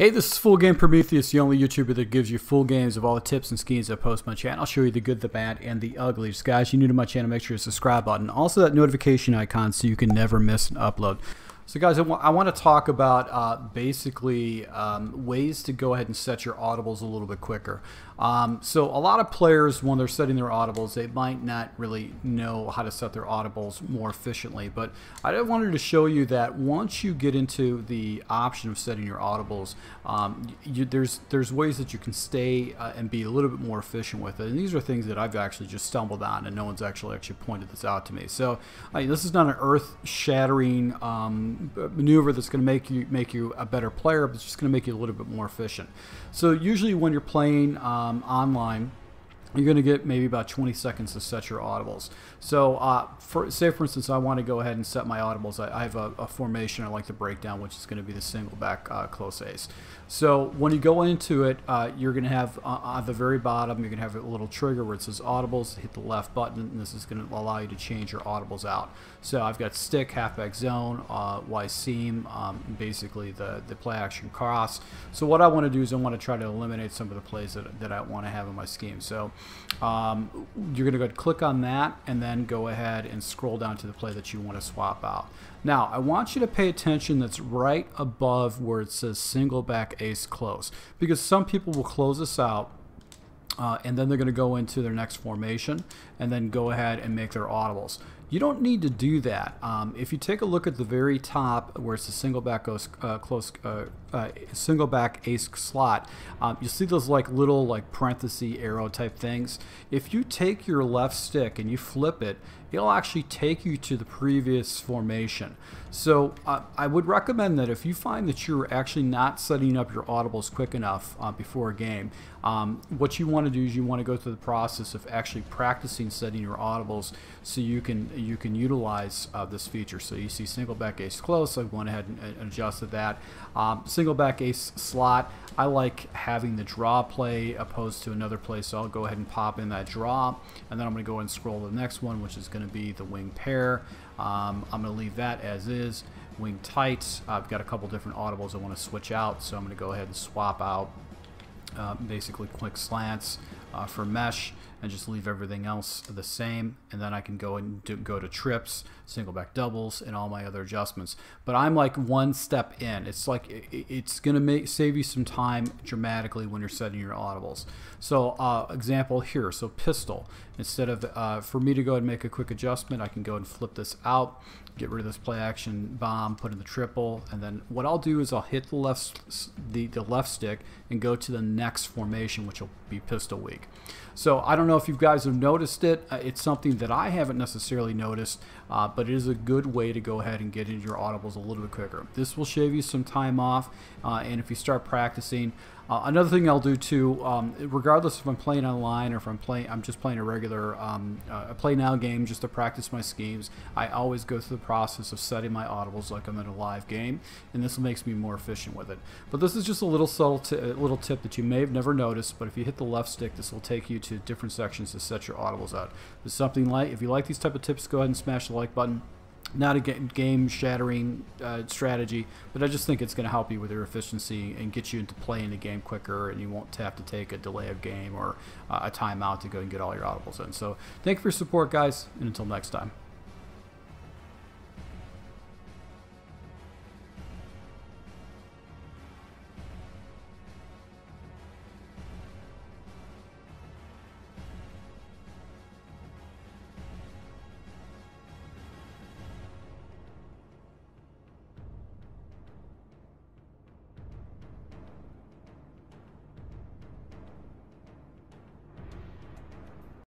Hey, this is Full Game Prometheus, the only YouTuber that gives you full games of all the tips and schemes I post on my channel. I'll show you the good, the bad, and the ugly. Just guys, you're new to my channel, make sure you subscribe button. Also that notification icon so you can never miss an upload. So guys, I, want to talk about uh, basically um, ways to go ahead and set your audibles a little bit quicker. Um, so a lot of players, when they're setting their audibles, they might not really know how to set their audibles more efficiently. But I wanted to show you that once you get into the option of setting your audibles, um, you, there's there's ways that you can stay uh, and be a little bit more efficient with it. And these are things that I've actually just stumbled on, and no one's actually actually pointed this out to me. So I mean, this is not an earth-shattering um, maneuver that's going to make you make you a better player, but it's just going to make you a little bit more efficient. So usually when you're playing um, online, you're going to get maybe about 20 seconds to set your audibles. So, uh, for, say for instance, I want to go ahead and set my audibles. I, I have a, a, formation I like to break down, which is going to be the single back uh, close ace. So when you go into it, uh, you're going to have uh, on the very bottom, you're going to have a little trigger where it says audibles. Hit the left button, and this is going to allow you to change your audibles out. So I've got stick, halfback zone, uh, Y seam, um, basically the, the play action cross. So what I want to do is I want to try to eliminate some of the plays that, that I want to have in my scheme. So um, you're going to go ahead click on that and then go ahead and scroll down to the play that you want to swap out. Now, I want you to pay attention that's right above where it says single back ace close because some people will close this out uh, and then they're going to go into their next formation and then go ahead and make their audibles. You don't need to do that. Um, if you take a look at the very top where it's a single back uh, close uh, uh, single back ace slot, um, you see those like little like parenthesis arrow type things. If you take your left stick and you flip it, it'll actually take you to the previous formation. So uh, I would recommend that if you find that you're actually not setting up your audibles quick enough uh, before a game, um, what you want to do is you want to go through the process of actually practicing setting your audibles so you can you can utilize uh, this feature. So you see single back ace close, I went ahead and, adjusted that. Um, single back ace slot, I like having the draw play opposed to another play, so I'll go ahead and pop in that draw, and then I'm going to go and scroll to the next one, which is going to be the wing pair. Um, I'm going to leave that as is. Wing tight, I've got a couple different audibles I want to switch out, so I'm going to go ahead and swap out uh, basically quick slants uh, for mesh and just leave everything else the same. And then I can go and do, go to trips single back doubles and all my other adjustments. But I'm like one step in. It's like it, it's gonna make save you some time dramatically when you're setting your audibles. So uh, example here. So pistol. Instead of uh, for me to go and make a quick adjustment I can go and flip this out get rid of this play action bomb put in the triple and then what I'll do is I'll hit the left the, the left stick and go to the next formation which will be pistol weak so I don't know if you guys have noticed it. Uh, it's something that I haven't necessarily noticed, uh, but it is a good way to go ahead and get into your audibles a little bit quicker. This will shave you some time off, uh, and if you start practicing, uh, another thing I'll do too, um, regardless if I'm playing online or if I'm playing, I'm just playing a regular um, uh, play now game just to practice my schemes. I always go through the process of setting my audibles like I'm in a live game, and this makes me more efficient with it. But this is just a little subtle little tip that you may have never noticed. But if you hit the left stick, this will take you to different sections to set your audibles out. If something like if you like these type of tips, go ahead and smash the like button not a game shattering uh, strategy, but I just think it's going to help you with your efficiency and get you into playing the game quicker, and you won't have to take a delay of game or uh, a timeout to go and get all your audibles in. So, thank you for your support, guys, and until next time.